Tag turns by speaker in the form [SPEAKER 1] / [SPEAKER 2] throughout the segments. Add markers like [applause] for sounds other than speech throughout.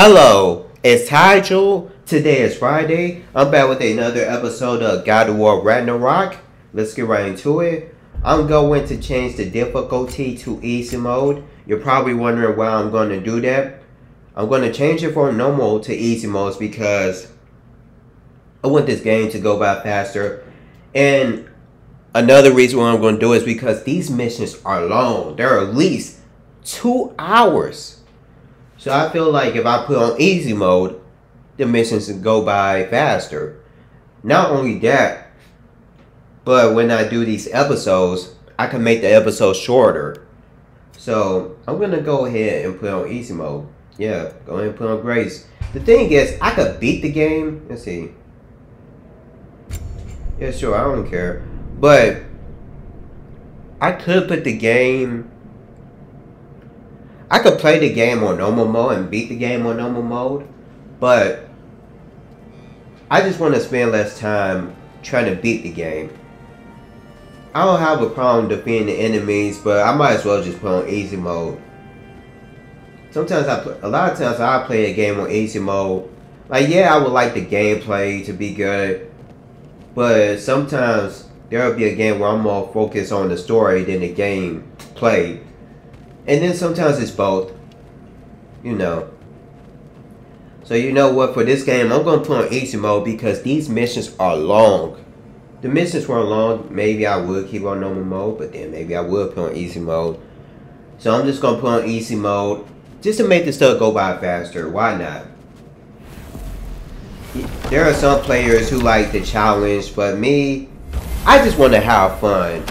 [SPEAKER 1] Hello, it's Tyjule. Today is Friday. I'm back with another episode of God of War Ragnarok. Let's get right into it. I'm going to change the difficulty to easy mode. You're probably wondering why I'm going to do that. I'm going to change it from normal to easy mode because I want this game to go by faster. And another reason why I'm going to do it is because these missions are long. They're at least two hours. So I feel like if I put on easy mode, the missions go by faster. Not only that, but when I do these episodes, I can make the episodes shorter. So I'm gonna go ahead and put on easy mode. Yeah, go ahead and put on grace. The thing is, I could beat the game. Let's see. Yeah, sure, I don't care. But I could put the game I could play the game on normal mode and beat the game on normal mode, but I just want to spend less time trying to beat the game. I don't have a problem defeating the enemies, but I might as well just put on easy mode. Sometimes I, play, a lot of times I play a game on easy mode. Like yeah, I would like the gameplay to be good, but sometimes there will be a game where I'm more focused on the story than the game play. And then sometimes it's both. You know. So you know what, for this game, I'm going to put on easy mode because these missions are long. The missions weren't long, maybe I would keep on normal mode, but then maybe I would put on easy mode. So I'm just going to put on easy mode just to make the stuff go by faster. Why not? There are some players who like the challenge, but me, I just want to have fun.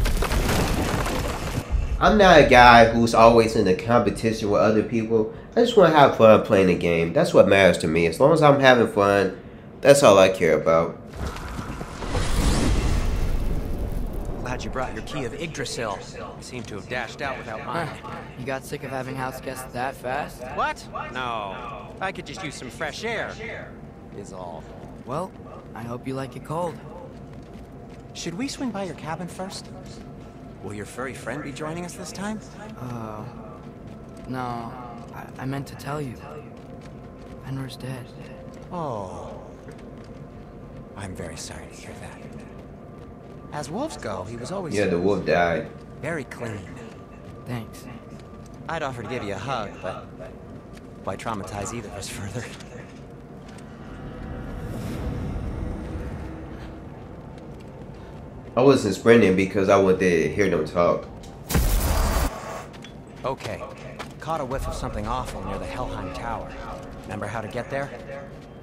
[SPEAKER 1] I'm not a guy who's always in a competition with other people. I just want to have fun playing the game. That's what matters to me. As long as I'm having fun, that's all I care about.
[SPEAKER 2] Glad you brought your key of Yggdrasil. You seem to have dashed out without mine.
[SPEAKER 3] You got sick of having house guests that fast?
[SPEAKER 2] What? No. I could just use some fresh air. Is all.
[SPEAKER 3] Well, I hope you like it cold.
[SPEAKER 2] Should we swing by your cabin first? Will your furry friend be joining us this time?
[SPEAKER 3] Uh, no. I, I meant to tell you. Fenrir's dead.
[SPEAKER 2] Oh. I'm very sorry to hear that. As wolves go, he was always...
[SPEAKER 1] Yeah, the wolf died.
[SPEAKER 2] Very clean.
[SPEAKER 3] Thanks.
[SPEAKER 2] I'd offer to give you a hug, but... Why traumatize either of us further? [laughs]
[SPEAKER 1] I wasn't sprinting because I wanted to hear them talk.
[SPEAKER 2] Okay. Caught a whiff of something awful near the Helheim Tower. Remember how to get there?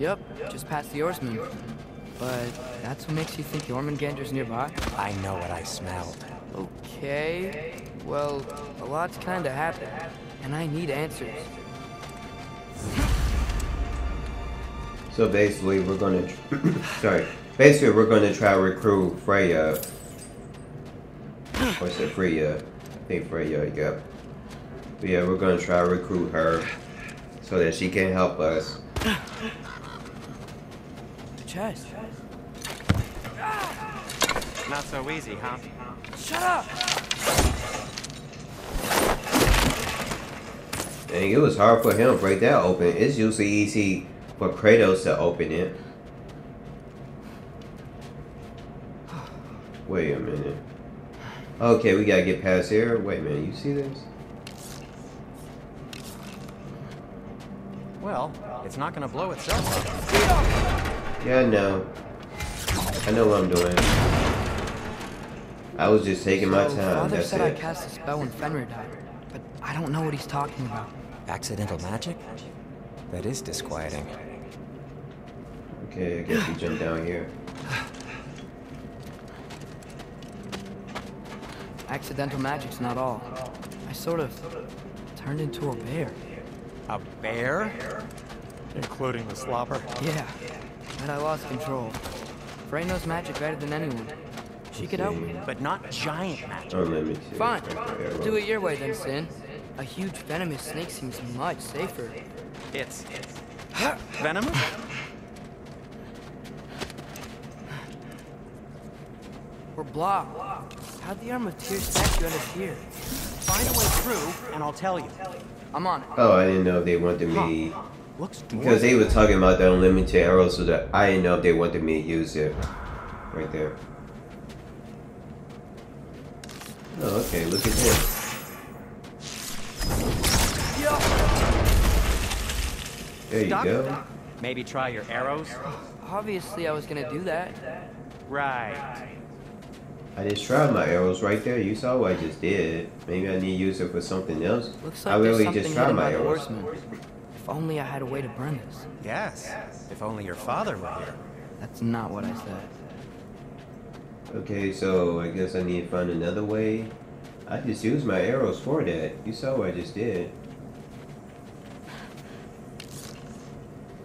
[SPEAKER 3] Yep, just past the oarsman. But that's what makes you think Jormungandr's nearby?
[SPEAKER 2] I know what I smelled.
[SPEAKER 3] Okay. Well, a lot's kinda happened, and I need answers.
[SPEAKER 1] So basically, we're gonna... [coughs] sorry. Basically, we're gonna try to recruit Freya. Or is it Freya? I think Freya, yep. But yeah, we're gonna try to recruit her so that she can help us.
[SPEAKER 3] The chest.
[SPEAKER 2] Not so easy, huh?
[SPEAKER 3] Shut up!
[SPEAKER 1] Dang, it was hard for him to break that open. It's usually easy for Kratos to open it. Wait a minute. Okay, we gotta get past here. Wait a minute, you see this?
[SPEAKER 2] Well, it's not gonna blow itself up.
[SPEAKER 1] Yeah, I know. I know what I'm doing. I was just taking my time,
[SPEAKER 3] Father
[SPEAKER 1] that's
[SPEAKER 3] said I cast a spell when Fenrir died, but I don't know what he's talking about.
[SPEAKER 2] Accidental magic? That is disquieting.
[SPEAKER 1] Okay, I guess we jump down here.
[SPEAKER 3] Accidental magic's not all. I sort of turned into a bear.
[SPEAKER 2] A bear? Including the slobber?
[SPEAKER 3] Yeah, but I lost control. Frey knows magic better than anyone. She could help me.
[SPEAKER 2] But not giant magic.
[SPEAKER 1] Oh, let me see.
[SPEAKER 3] Fine. Do it your way then, Sin. A huge venomous snake seems much safer.
[SPEAKER 2] It's... venomous? [laughs]
[SPEAKER 3] We're blocked. How'd the Arm of Tyr's statue end up here?
[SPEAKER 2] Find a way through, and I'll tell you.
[SPEAKER 3] I'm on it.
[SPEAKER 1] Oh, I didn't know if they wanted me
[SPEAKER 2] Looks
[SPEAKER 1] Because they were talking about the unlimited arrows, so that I didn't know if they wanted me to use it. Right there. Oh, okay, look at this. There you
[SPEAKER 2] Doc?
[SPEAKER 1] go.
[SPEAKER 2] Maybe try your arrows?
[SPEAKER 3] Obviously, I was gonna do that.
[SPEAKER 2] Right.
[SPEAKER 1] I just tried my arrows right there. You saw what I just did. Maybe I need to use it for something else.
[SPEAKER 3] Looks
[SPEAKER 1] I
[SPEAKER 3] like there's
[SPEAKER 1] really just tried my arrows.
[SPEAKER 3] horseman. If only I had a way to burn this.
[SPEAKER 2] Yes. If only your father were here.
[SPEAKER 3] That's not what I said.
[SPEAKER 1] Okay, so I guess I need to find another way. I just used my arrows for that. You saw what I just did.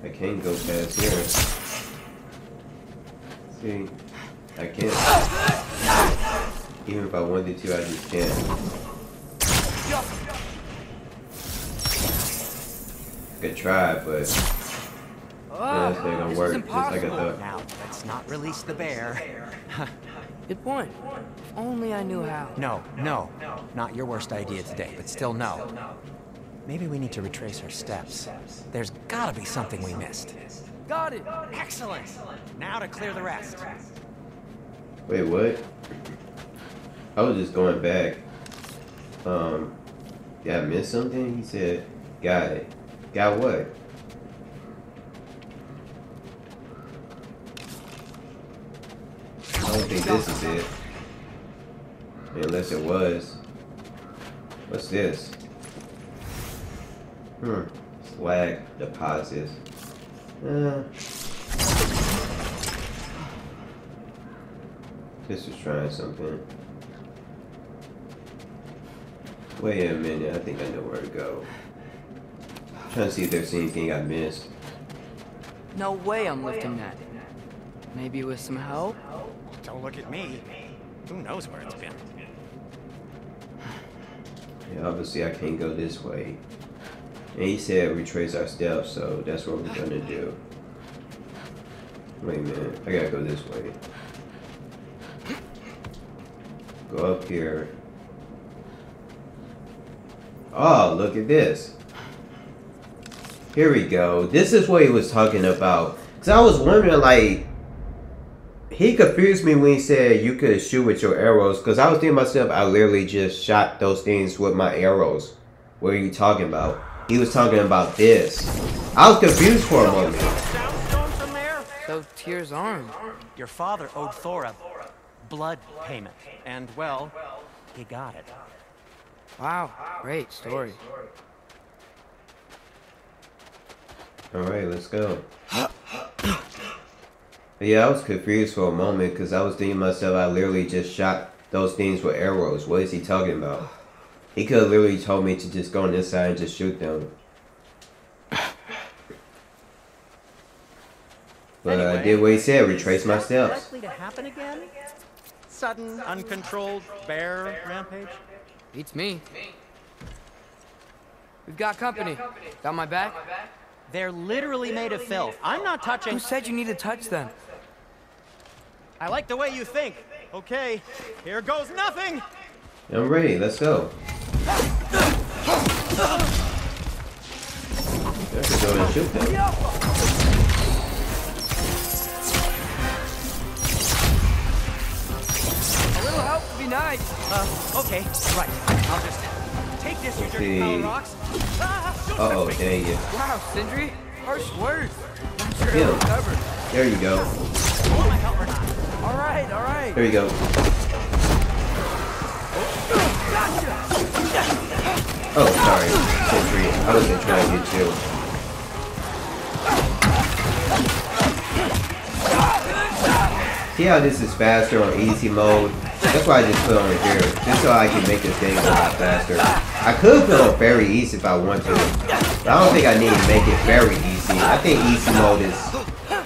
[SPEAKER 1] I can't go past here. See, I can't. Even if I wanted to, I just can't. I could try, but
[SPEAKER 3] Ah,
[SPEAKER 1] that's not gonna
[SPEAKER 3] this
[SPEAKER 1] work.
[SPEAKER 3] is
[SPEAKER 1] Just like I
[SPEAKER 3] impossible.
[SPEAKER 1] thought.
[SPEAKER 2] Now, let's not release the bear. [laughs]
[SPEAKER 3] Good point. If only I knew how.
[SPEAKER 2] No, no. Not your worst idea today, but still no. Maybe we need to retrace our steps. There's gotta be something we missed.
[SPEAKER 3] Got it.
[SPEAKER 2] Excellent! Now to clear the rest.
[SPEAKER 1] Wait, what? I was just going back. Um, did I miss something? He said, got it. Got what? I don't think this is it. Unless it was. What's this? Hmm. Slag deposits. Uh, this is trying something. Wait a minute, I think I know where to go. I'm trying to see if there's anything I missed.
[SPEAKER 3] No way I'm lifting that. Maybe with some help?
[SPEAKER 2] Don't look at me. Who knows where it's been?
[SPEAKER 1] Yeah, obviously I can't go this way. And he said retrace our steps, so that's what we're gonna do. Wait a minute, I gotta go this way. Go up here. Oh, look at this. Here we go. This is what he was talking about. Cause I was wondering, like, he confused me when he said you could shoot with your arrows. Cause I was thinking myself, I literally just shot those things with my arrows. What are you talking about? He was talking about this. I was confused for a moment.
[SPEAKER 2] Soundstone from there?
[SPEAKER 3] So Tyr's arm.
[SPEAKER 2] Your father owed Thor blood payment. And, well, he got it.
[SPEAKER 3] Wow, great story.
[SPEAKER 1] All right, let's go. yeah, I was confused for a moment because I was thinking myself, I literally just shot those things with arrows. What is he talking about? He could have literally told me to just go on this side and just shoot them. But uh,
[SPEAKER 2] I
[SPEAKER 1] did what he said, retrace my
[SPEAKER 2] is that
[SPEAKER 1] steps.
[SPEAKER 2] Likely to happen again? Sudden, uncontrolled bear rampage?
[SPEAKER 3] Beats me. We've got company. Got my back?
[SPEAKER 2] They're literally made of filth. I'm not touching.
[SPEAKER 3] Who said you need to touch them?
[SPEAKER 2] I like the way you think. Okay, here goes nothing.
[SPEAKER 1] I'm ready, let's go. Let's go and shoot them.
[SPEAKER 3] A little help would be nice.
[SPEAKER 2] Uh, okay, right. I'll just take this, you dirty pile rocks. Ah,
[SPEAKER 1] Uh oh,
[SPEAKER 2] me.
[SPEAKER 1] dang it.
[SPEAKER 3] Wow, Sindri. Harsh words. I'm sure.
[SPEAKER 1] There you go.
[SPEAKER 2] Want my help or not?
[SPEAKER 3] All right, all right.
[SPEAKER 1] There you go. Oh, sorry. Sindri. I trying to get you. See how this is faster on easy mode? That's why I just put on here. Just so I can make this game a lot faster. I could put on very easy if I want to. But I don't think I need to make it very easy. I think easy mode is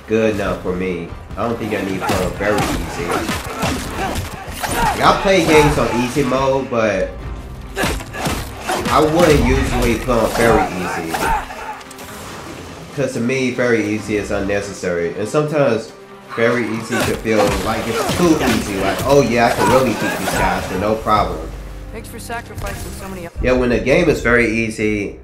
[SPEAKER 1] good enough for me. I don't think I need to put on very easy. Like, I play games on easy mode, but I wouldn't usually put on very easy. Because to me, very easy is unnecessary. And sometimes very easy to feel like it's too easy. Like, oh yeah, I can really beat these guys for no problem.
[SPEAKER 3] Thanks for sacrificing so many.
[SPEAKER 1] Yeah, when the game is very easy,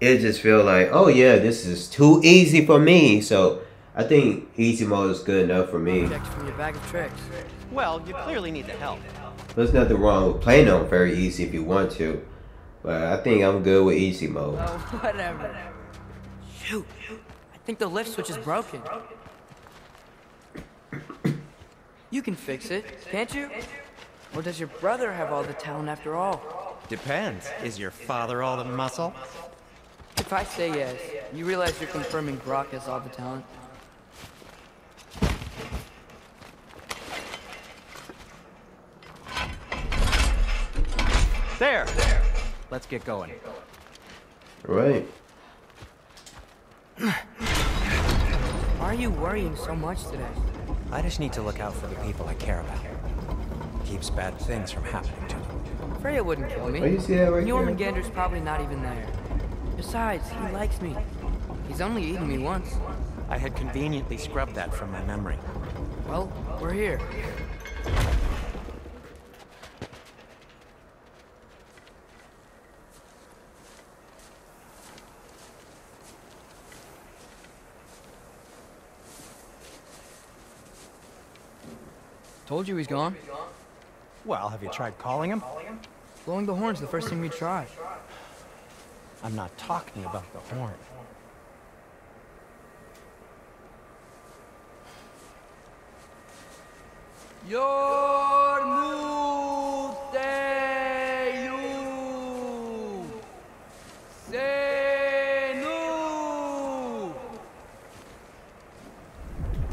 [SPEAKER 1] it just feel like, oh yeah, this is too easy for me. So I think easy mode is good enough for me.
[SPEAKER 3] Eject from your bag of tricks.
[SPEAKER 2] Well, you clearly need the help.
[SPEAKER 1] There's nothing wrong with playing on very easy if you want to, but I think I'm good with easy mode.
[SPEAKER 3] Oh, [laughs] whatever. Shoot. I think the lift switch is broken. You can fix it, can't you? Or does your brother have all the talent after all?
[SPEAKER 2] Depends. Is your father all the muscle?
[SPEAKER 3] If I say yes, you realize you're confirming Brok has all the talent.
[SPEAKER 2] There! Let's get going.
[SPEAKER 1] Right.
[SPEAKER 3] Why are you worrying so much today?
[SPEAKER 2] I just need to look out for the people I care about. Keeps bad things from happening to them.
[SPEAKER 3] Freya wouldn't kill me.
[SPEAKER 1] Oh, you see that right there?
[SPEAKER 3] Jormungandr's probably not even there. Besides, he likes me. He's only eaten me once.
[SPEAKER 2] I had conveniently scrubbed that from my memory.
[SPEAKER 3] Well, we're here. Told you he's gone.
[SPEAKER 2] Well, have you tried calling him?
[SPEAKER 3] Blowing the horn's the first thing we try.
[SPEAKER 2] I'm not talking about the horn.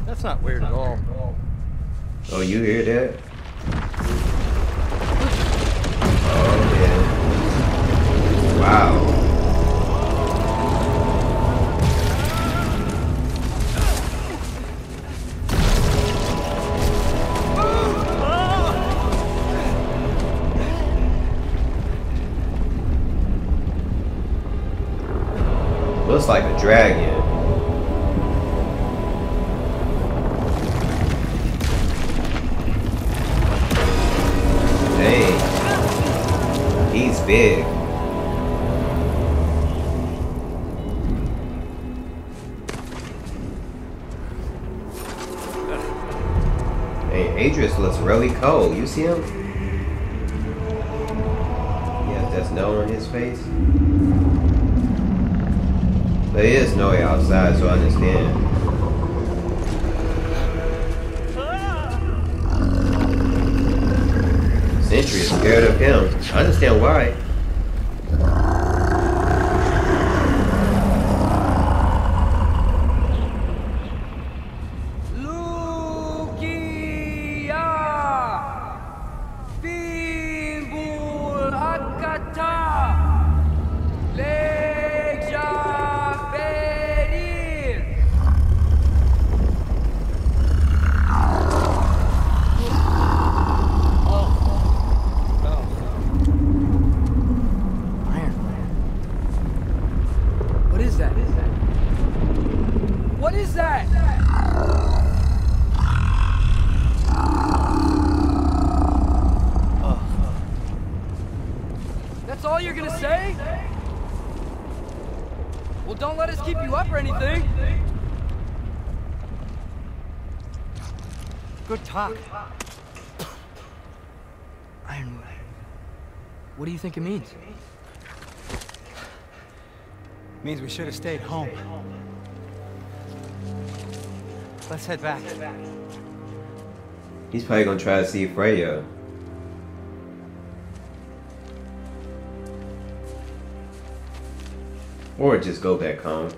[SPEAKER 2] That's not weird at all.
[SPEAKER 1] Oh, you hear that? Oh yeah. Wow. Looks like a dragon. Big. Hey, Atreus looks really cold. You see him? Yeah, that's snow on his face. There is snow outside, so I understand. Sindri is scared of him. I understand why.
[SPEAKER 3] Iron Man. What is that? What is that? That's all you're gonna say? Well, don't let us keep you up or anything.
[SPEAKER 2] Good talk.
[SPEAKER 3] Ironwood. What do you think it means?
[SPEAKER 2] Means we should have stayed home. Let's head back.
[SPEAKER 1] He's probably gonna try to see Freya. Or just go back home.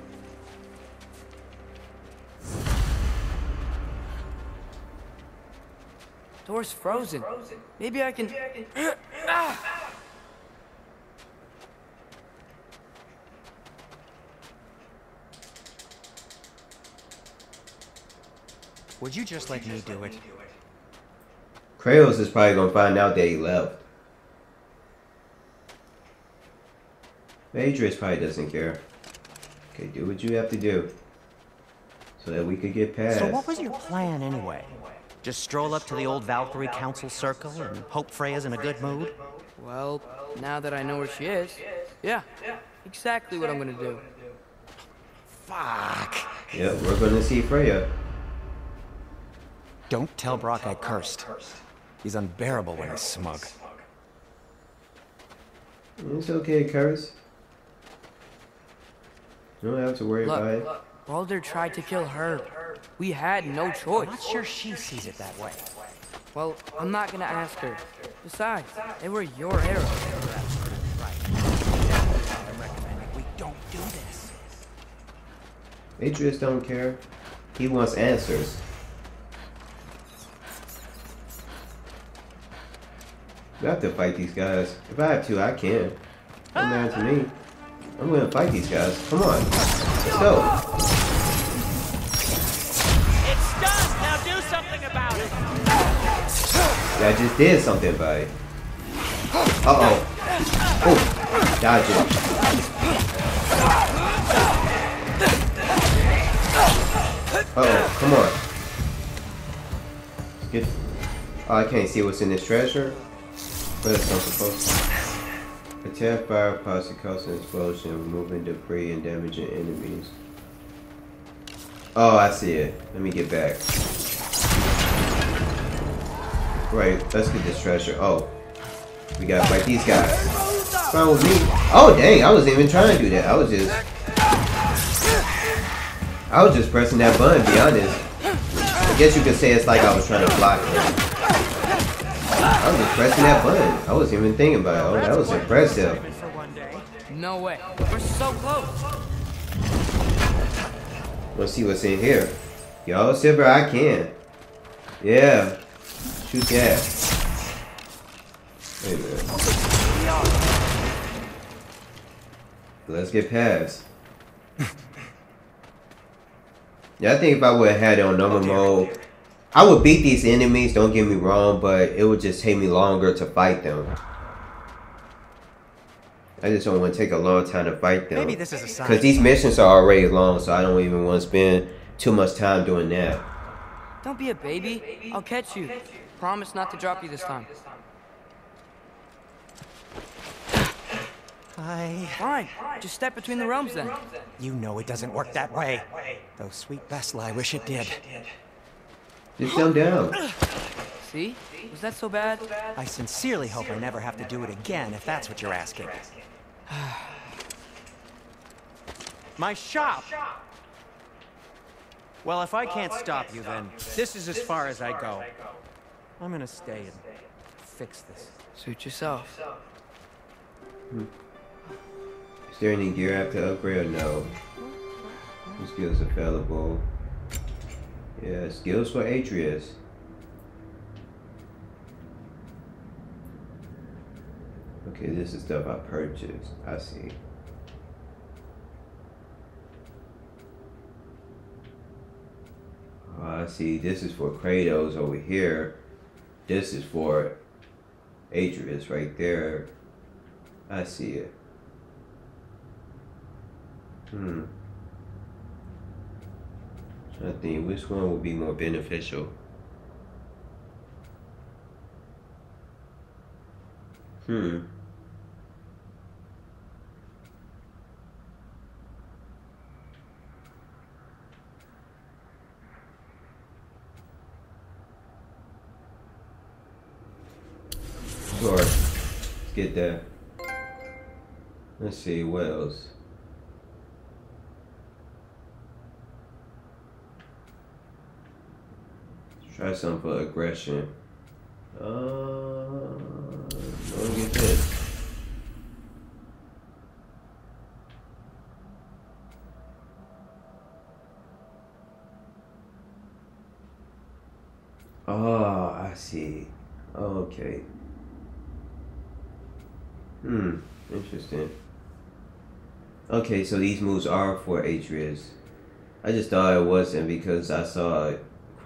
[SPEAKER 3] Door's frozen. Maybe I can. Ah! [clears throat] [clears throat]
[SPEAKER 2] Would you just let me do it?
[SPEAKER 1] Kratos is probably gonna find out that he left. Atreus probably doesn't care. Okay, do what you have to do. So that we could get past.
[SPEAKER 4] So what was your plan anyway? Just stroll up to the old Valkyrie Council circle and hope Freya's in a good mood?
[SPEAKER 3] Well, now that I know where she is, yeah. exactly what I'm gonna do.
[SPEAKER 4] Fuck.
[SPEAKER 1] Yep, we're gonna see Freya.
[SPEAKER 2] Don't tell Brok I cursed. He's unbearable when he's smug.
[SPEAKER 1] It's okay, Curse. You don't have to worry about it.
[SPEAKER 3] Look, Baldur tried to kill her. We had no choice.
[SPEAKER 2] I'm not sure she sees it that way.
[SPEAKER 3] Well, I'm not gonna ask her. Besides, they were your arrows.
[SPEAKER 2] I'm don't do this.
[SPEAKER 1] Atreus don't care. He wants answers. We have to fight these guys. If I have to, I can. Don't matter to me. I'm gonna fight these guys. Come on. Let's go.
[SPEAKER 5] It's done! Now do something about it!
[SPEAKER 1] I just did something about it. Uh-oh. Oh, dodge it. Uh-oh, come on. Let's get... Oh, I can't see what's in this treasure. But it's not supposed to. Attack fire pods to cause an explosion, removing debris and damaging enemies. Oh, I see it. Let me get back. Right, let's get this treasure. Oh. We gotta fight these guys. Fine with me. Oh dang, I wasn't even trying to do that. I was just I was just pressing that button, to be honest. I guess you could say it's like I was trying to block it. I was just pressing that button. I wasn't even thinking about it. Oh, that was impressive.
[SPEAKER 5] For one day.
[SPEAKER 3] No way. We're so close.
[SPEAKER 1] Let's see what's in here. Yo, Silver, I can. Yeah. Shoot that. Wait a minute. Let's get past. [laughs] yeah, I think if I would have had it on normal mode, I would beat these enemies, don't get me wrong, but it would just take me longer to fight them. I just don't want to take a long time to fight them.
[SPEAKER 2] Maybe this is a sign.
[SPEAKER 1] Because these missions are already long, so I don't even want to spend too much time doing that.
[SPEAKER 3] Don't be a baby. I'll catch you. Promise not to drop you this time.
[SPEAKER 2] I...
[SPEAKER 3] Fine. Just step between the realms then.
[SPEAKER 2] You know it doesn't work that way. Though sweet Bessel, I wish it did.
[SPEAKER 1] Just dumb down.
[SPEAKER 3] See? Was that so bad?
[SPEAKER 2] I sincerely hope I never have to do it again, if that's what you're asking. [sighs]
[SPEAKER 4] My shop! Well, if I can't stop you, then this is as far as I go. I'm gonna stay and fix this.
[SPEAKER 3] Suit yourself. Hmm.
[SPEAKER 1] Is there any gear I have to upgrade or no? What skills available? Yeah, skills for Atreus. Okay, this is stuff I purchased. I see. Oh, I see. This is for Kratos over here. This is for Atreus right there. I see it. Hmm. I think which one would be more beneficial? Hmm. Sure. Let's get that. Let's see, what else? Try something for aggression. Uh, get this. Oh, I see. Okay. Hmm, interesting. Okay, so these moves are for Atreus. I just thought it wasn't because I saw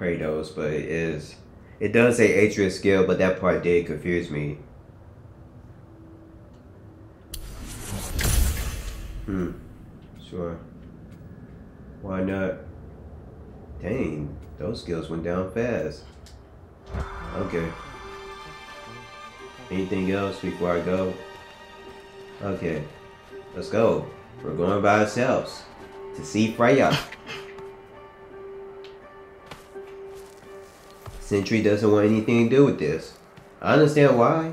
[SPEAKER 1] Kratos, but it is. It does say Atreus skill, but that part did confuse me. Hmm. Sure. Why not? Dang, those skills went down fast. Okay. Anything else before I go? Okay. Let's go. We're going by ourselves to see Freya. Sindri doesn't want anything to do with this. I understand why.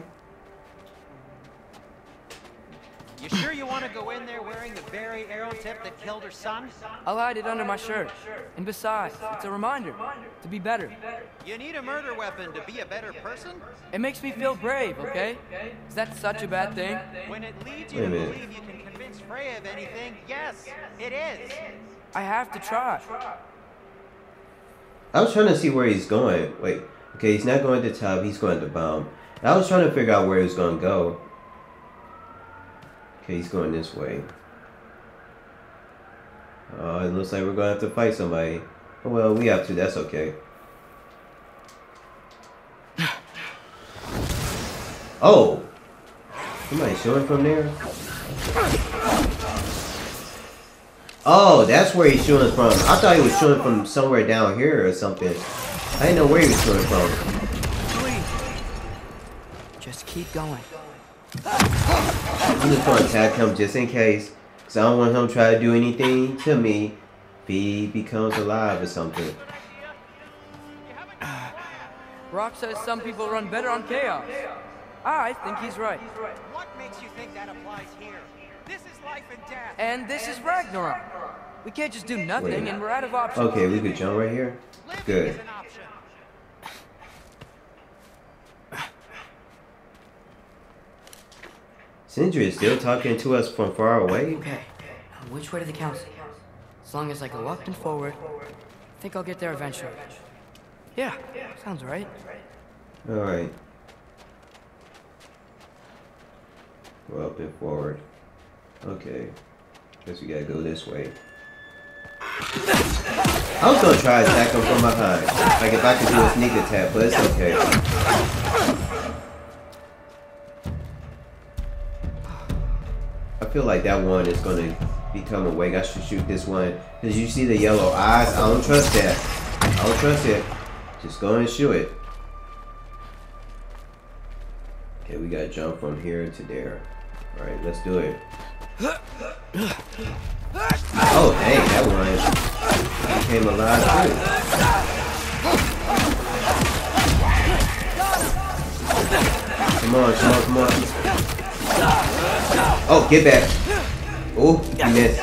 [SPEAKER 5] You sure you want to go in there wearing the very arrow tip that killed her son?
[SPEAKER 3] I'll hide it under my shirt. And besides, it's a reminder to be better.
[SPEAKER 5] You need a murder weapon to be a better person?
[SPEAKER 3] It makes me feel brave, okay? Is that such a bad thing?
[SPEAKER 5] When it leads you to believe you can convince Freya of anything, yes, it is.
[SPEAKER 3] I have to try.
[SPEAKER 1] I was trying to see where he's going. Wait, okay, he's not going to top, he's going to bomb. I was trying to figure out where he was going to go. Okay, he's going this way. Oh, it looks like we're going to have to fight somebody. Oh, well, we have to, that's okay. Oh! Somebody showing from there? Oh, that's where he's shooting from. I thought he was shooting from somewhere down here or something. I didn't know where he was shooting from.
[SPEAKER 3] Just keep going.
[SPEAKER 1] I'm just gonna attack him just in case. Cause I don't want him to try to do anything to me if he becomes alive or something. [sighs]
[SPEAKER 3] Rock says some people run better on chaos. I think he's right.
[SPEAKER 5] What makes you think that applies here? This is life and death.
[SPEAKER 3] And this is Ragnarok. We can't just do nothing
[SPEAKER 1] Wait.
[SPEAKER 3] and we're out of options.
[SPEAKER 1] Okay, we could jump right here. Good.
[SPEAKER 5] is an option.
[SPEAKER 1] Sindri is still talking to us from far away.
[SPEAKER 3] Okay, uh, which way to the council? As long as I go up and forward, I think I'll get there eventually. Yeah, sounds right.
[SPEAKER 1] Alright. Go up and forward. Okay. Guess we gotta go this way. I was gonna try to attack him from behind. Like if I could do a sneak attack, but it's okay. I feel like that one is gonna become awake. I should shoot this one. Cause you see the yellow eyes? I don't trust that. I don't trust it. Just go and shoot it. Okay, we gotta jump from here to there. Alright, let's do it. Oh, dang, that one became alive too. Come on, come on, come on. Oh, get back. Oh, you missed.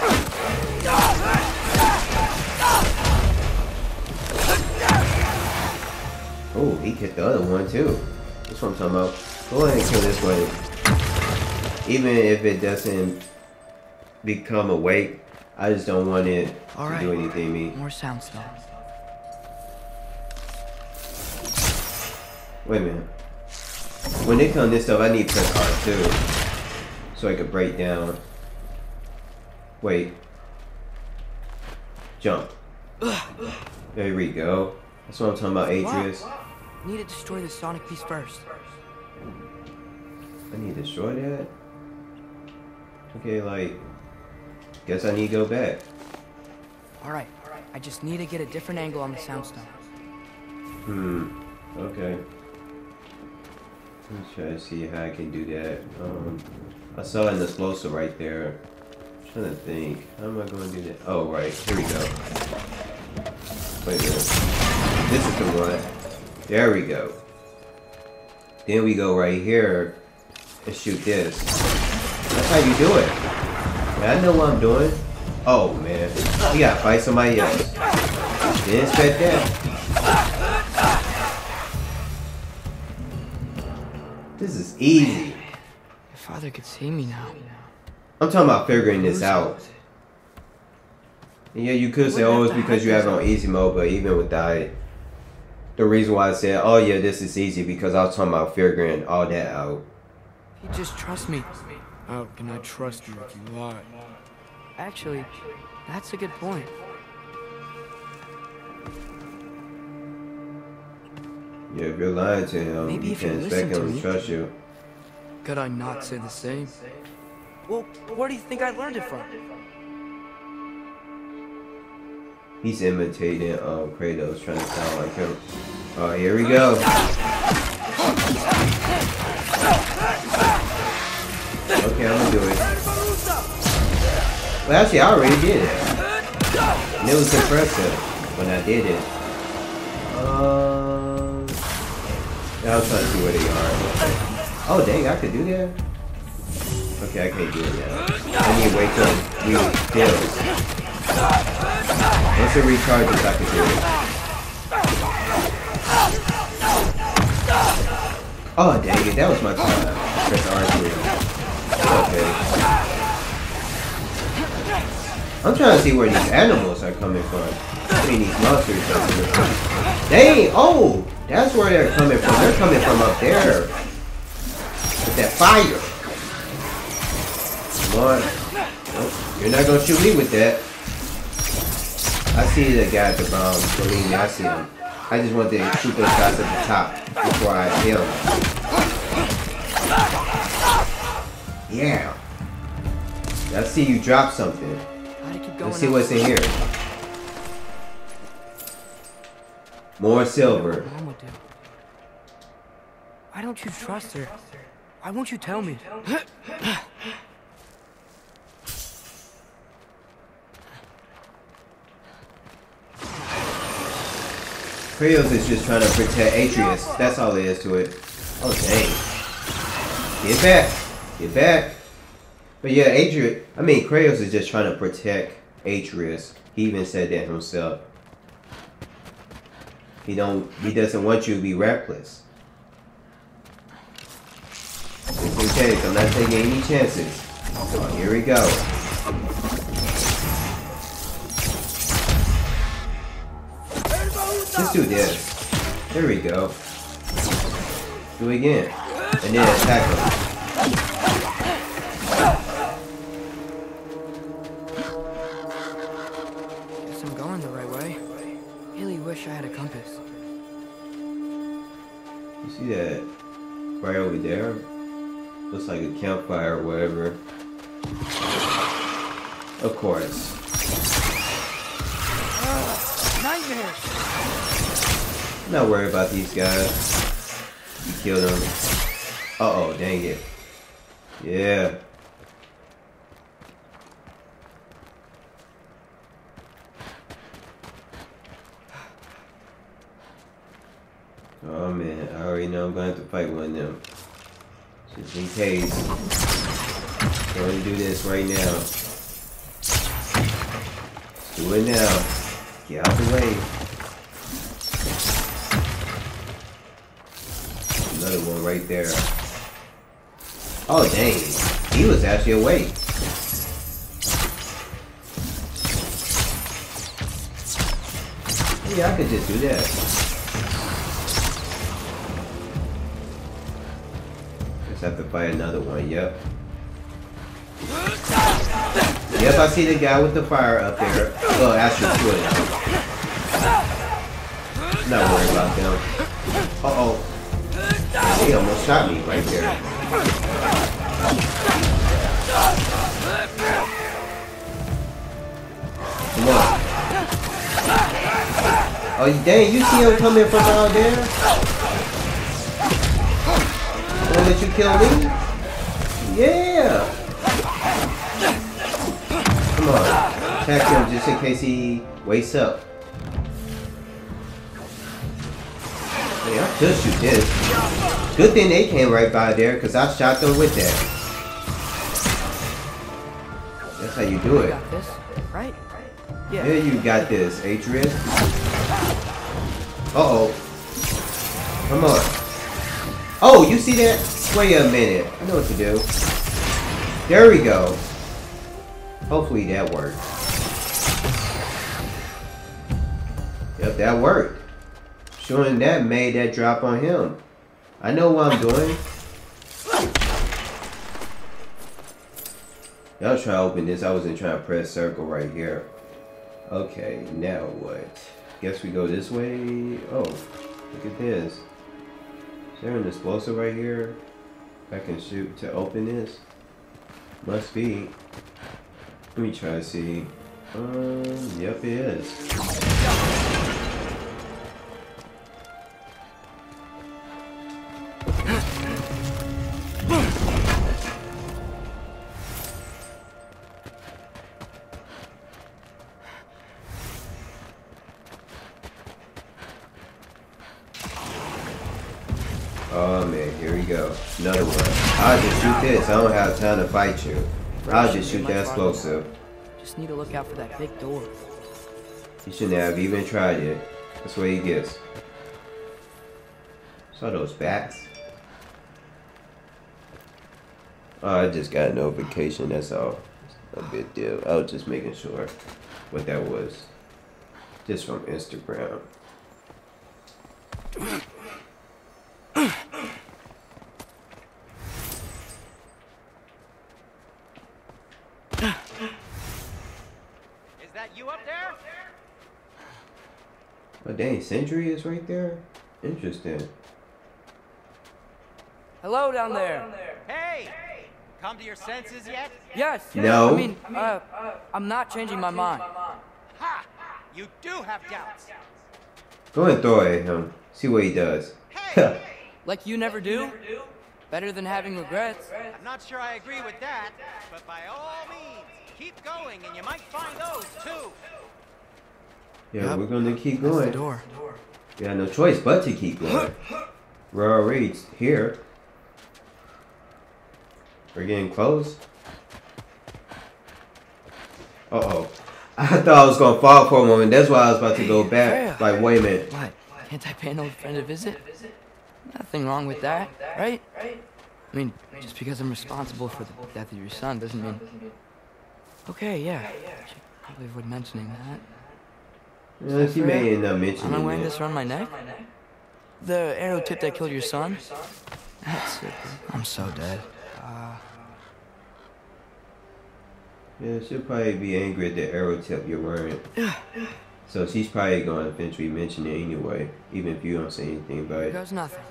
[SPEAKER 1] Oh, he hit the other one too. That's what I'm talking about. Go ahead and kill this one. Even if it doesn't become awake, I just don't want it to
[SPEAKER 3] All right.
[SPEAKER 1] do anything to me.
[SPEAKER 3] More sound stones.
[SPEAKER 1] Wait a minute. When they come this stuff, I need to press R2. So I could break down. Wait. Jump. There we go. That's what I'm talking about, Atreus.
[SPEAKER 3] Need to destroy the sonic piece first.
[SPEAKER 1] I need to destroy that? Okay, like... Guess I need to go back.
[SPEAKER 3] All right, I just need to get a different angle on the soundstone.
[SPEAKER 1] Hmm. Okay. Let's try to see how I can do that. Um, I saw an explosive right there. I'm trying to think. How am I going to do that? Oh, right. Here we go. Wait a minute. This is the one. There we go. Then we go right here and shoot this. That's how you do it. I know what I'm doing. Oh, man. We gotta fight somebody else. Didn't expect that. This is easy.
[SPEAKER 3] Your father could see me now.
[SPEAKER 1] I'm talking about figuring this out. And yeah, you could say, oh, it's because you have it on easy mode, but even without it, the reason why I said, oh yeah, this is easy, because I was talking about figuring all that out.
[SPEAKER 3] He just trusts me.
[SPEAKER 6] How can I trust you if you lie?
[SPEAKER 3] Actually, that's a good point.
[SPEAKER 1] Yeah, if you're lying to him,
[SPEAKER 3] Maybe
[SPEAKER 1] you can't expect
[SPEAKER 3] listen to
[SPEAKER 1] him to
[SPEAKER 3] me.
[SPEAKER 1] trust you.
[SPEAKER 6] Could I not say the same?
[SPEAKER 3] Well, where do you think I learned it from?
[SPEAKER 1] He's imitating um, Kratos, trying to sound like him. Oh, here we go. [laughs] Well, actually, I already did it. And it was impressive when I did it. Um, I was trying to see where they are. Oh, dang, I could do that? Okay, I can't do it now. I need to wait till it refills. Once it recharges, I can do it. Oh, dang it, that was my time. Press R3. Okay. I'm trying to see where these animals are coming from. I mean, these monsters are coming from. Oh! That's where they're coming from. They're coming from up there. With that fire. Come on. Oh, you're not gonna shoot me with that. I see the guy at the bottom. Believe me, I see him. I just want to shoot those guys at the top before I kill them. Yeah. I see you drop something. Let's see what's in here. More silver.
[SPEAKER 3] Mom would do. Why don't you trust her? Why won't you tell me?
[SPEAKER 1] Kratos is just trying to protect Atreus. That's all it is to it. Oh, dang. Get back. Get back. But yeah, Atreus, I mean, Kratos is just trying to protect Atreus. He even said that himself. He don't, he doesn't want you to be reckless. In case, I'm not taking any chances. Here we go. Let's do this. There we go. Do it again. And then attack him. There? Looks like a campfire or whatever. Of course.
[SPEAKER 3] Nightmares!
[SPEAKER 1] Not worried about these guys. You kill them. Uh oh, dang it. Yeah. Oh man, I already know I'm gonna have to fight one of them. Just in case. To do this right now. Do it now. Get out of the way. Another one right there. Oh dang, he was actually awake. Yeah, I could just do that. Have to fight another one, yep. Yep, I see the guy with the fire up there. Well, actually two of. Not worried about them. Uh-oh. He almost shot me right there. Come on. Oh, dang, you see him coming from out there? Wanna let you kill me? Yeah! Come on. Attack him just in case he wakes up. Hey, I could shoot this. Good thing they came right by there, because I shot them with that. That's how you do it.
[SPEAKER 3] This, right?
[SPEAKER 1] Yeah, you got this, Atreus. Uh-oh. Come on. Oh, you see that? Wait a minute. I know what to do. There we go. Hopefully that worked. Yep, that worked. Showing that made that drop on him. I know what I'm doing. Y'all try to open this. I wasn't trying to press circle right here. Okay, now what? Guess we go this way. Oh, look at this. There an explosive right here? I can shoot to open this? Must be. Let me try to see. Um, yep, it is. I'll just shoot that explosive.
[SPEAKER 3] Just need to look out for that big door.
[SPEAKER 1] You shouldn't have even tried it. That's what he gets. Saw those bats. Oh, I just got a notification. That's all. A big deal. I was just making sure what that was. Just from Instagram.
[SPEAKER 5] Is that you up there?
[SPEAKER 1] Dang, Sindri is right there? Interesting.
[SPEAKER 3] Hello down there.
[SPEAKER 5] Hey! Come to your senses yet?
[SPEAKER 3] Yes.
[SPEAKER 1] No.
[SPEAKER 3] I mean, uh, I'm not changing my mind.
[SPEAKER 5] Ha! You do have doubts.
[SPEAKER 1] Go and throw it at him. See what he does.
[SPEAKER 5] Hey! [laughs]
[SPEAKER 3] Like you never do. Better than having regrets.
[SPEAKER 5] I'm not sure I agree with that, but by all means, keep going and you might find those too.
[SPEAKER 1] Yeah,
[SPEAKER 3] Yep.
[SPEAKER 1] we're gonna keep
[SPEAKER 3] That's the
[SPEAKER 1] going.
[SPEAKER 3] door.
[SPEAKER 1] We no choice but to keep going. We're already here. We're getting close. Uh oh. [laughs] I thought I was gonna fall for a moment. That's why I was about to go back. Like, wait a minute.
[SPEAKER 3] What? Can't I pay an old friend a visit? Nothing wrong with that, right? I mean, just because I'm responsible for the death of your son doesn't mean. Okay, yeah. Should probably avoid mentioning that.
[SPEAKER 1] She may end up
[SPEAKER 3] Am I
[SPEAKER 1] mentioning
[SPEAKER 3] wearing
[SPEAKER 1] it.
[SPEAKER 3] this around my neck? The arrow tip that killed your son? That's it. I'm so dead. Uh,
[SPEAKER 1] Yeah, she'll probably be angry at the arrow tip you're wearing. [sighs] So she's probably gonna eventually mention it anyway, even if you don't say anything about it.
[SPEAKER 3] goes nothing.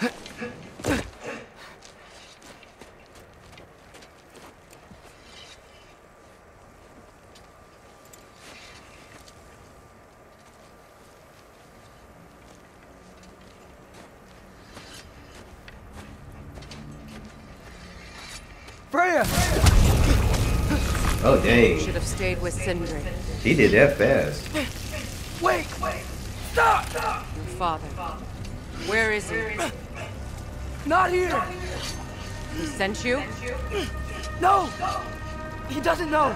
[SPEAKER 3] [laughs]
[SPEAKER 4] Freya!
[SPEAKER 1] Oh dang,
[SPEAKER 7] Should have stayed with Sindri,
[SPEAKER 1] she did that fast.
[SPEAKER 4] Wait! Stop!
[SPEAKER 7] your father. Where is he?
[SPEAKER 4] Not here!
[SPEAKER 7] He sent you?
[SPEAKER 4] No! He doesn't know!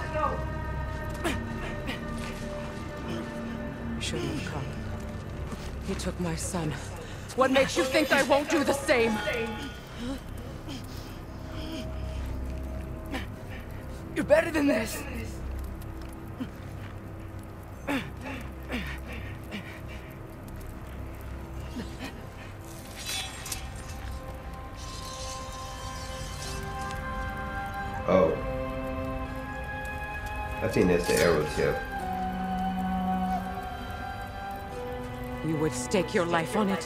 [SPEAKER 7] You shouldn't have come. He took my son. What makes you think I won't do the same?
[SPEAKER 3] You're better than this!
[SPEAKER 1] That's the arrow tip.
[SPEAKER 7] You would stake your life on it.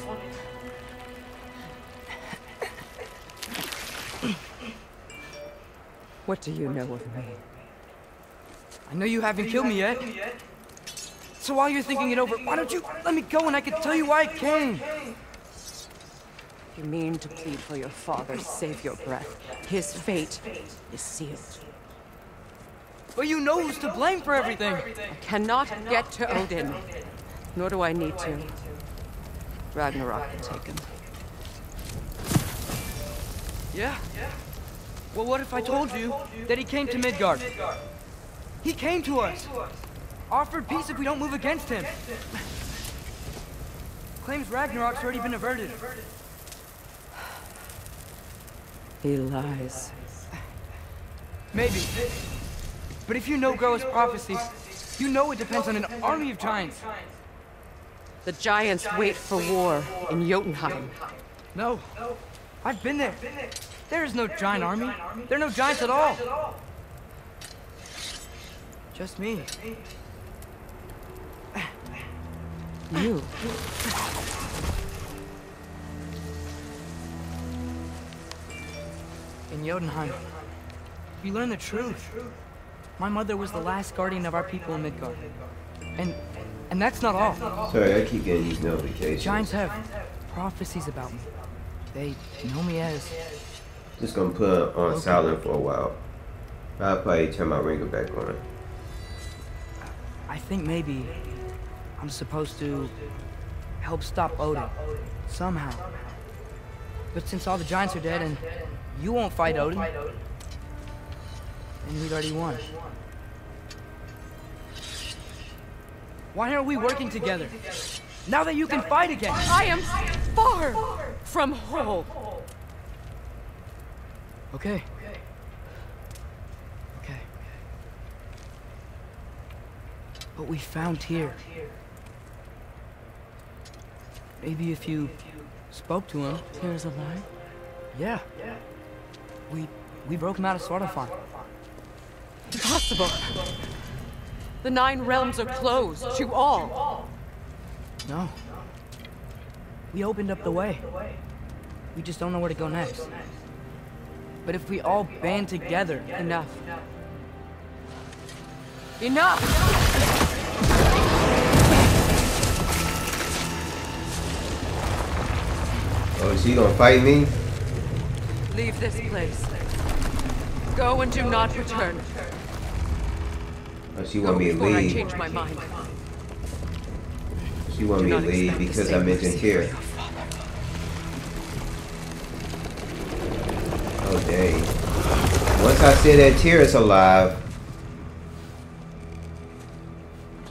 [SPEAKER 7] What do you know of me?
[SPEAKER 3] I know you haven't killed me yet. So while you're thinking it over, why don't you let me go and I can tell you why I came?
[SPEAKER 7] You mean to plead for your father, save your breath. His fate is sealed.
[SPEAKER 3] But you know who's to blame for everything.
[SPEAKER 7] I cannot get to Odin. Nor do I need to. Ragnarok will take him.
[SPEAKER 3] Yeah? Well, what if I told you that he came to Midgard? He came to us. Offered peace if we don't move against him. [sighs] Claims Ragnarok's already been averted.
[SPEAKER 7] He lies. [sighs]
[SPEAKER 3] Maybe. But if you know Groa's prophecy, you know it depends on an army of giants.
[SPEAKER 7] The giants wait for war in Jotunheim.
[SPEAKER 3] No. I've been there. There is no giant army. There are no giants at all. Just me.
[SPEAKER 7] You.
[SPEAKER 3] In Jotunheim, you learn the truth. My mother was the last guardian of our people in Midgard. And and that's not all.
[SPEAKER 1] Sorry, I keep getting these notifications.
[SPEAKER 3] Giants have prophecies about me. They know me as
[SPEAKER 1] Just gonna put on silent for a while. I'll probably turn my ringer back on.
[SPEAKER 3] I think maybe I'm supposed to help stop Odin. Somehow. But since all the giants are dead and you won't fight Odin, then we'd already won. Why aren't we working together? Now that you can fight again!
[SPEAKER 7] I am far from whole.
[SPEAKER 3] Okay. Okay. But we found here. Maybe if you spoke to him.
[SPEAKER 7] Tyr's alive?
[SPEAKER 3] Yeah. We we broke him out of Svartalfheim.
[SPEAKER 7] Impossible. The Nine Realms are closed to all.
[SPEAKER 3] No. We opened up the way. We just don't know where to go next. But if we all band together,
[SPEAKER 7] Enough. Enough!
[SPEAKER 1] Oh, is she gonna fight me?
[SPEAKER 7] Leave this place. Go and do not return.
[SPEAKER 1] Or she want me to leave?
[SPEAKER 7] my mind.
[SPEAKER 1] She want me to leave because I mentioned
[SPEAKER 7] mercy
[SPEAKER 1] Tyr.
[SPEAKER 7] for your father.
[SPEAKER 1] Oh dang. Once I said that Tyr is alive,